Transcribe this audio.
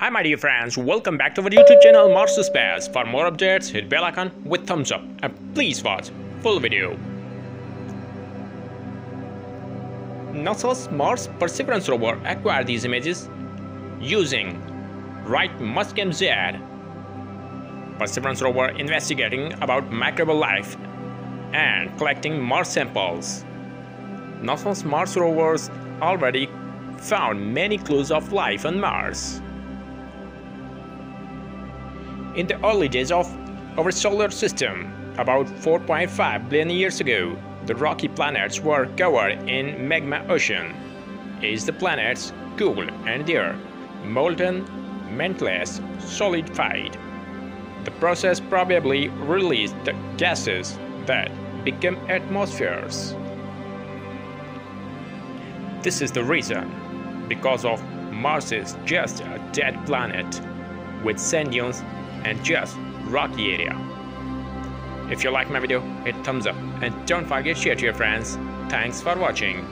Hi my dear friends, welcome back to our YouTube channel Mars Space. For more updates, hit bell icon with thumbs up and please watch full video. NASA's Mars Perseverance rover acquired these images using Right Mastcam Z. Perseverance rover investigating about microbial life and collecting Mars samples. NASA's Mars rovers already found many clues of life on Mars. In the early days of our solar system, about 4.5 billion years ago, the rocky planets were covered in magma ocean. As the planets cooled and their molten mantlets solidified, the process probably released the gases that became atmospheres. This is the reason, because of Mars is just a dead planet with dunes and just rocky area. If you like my video, hit thumbs up and don't forget to share to your friends. Thanks for watching.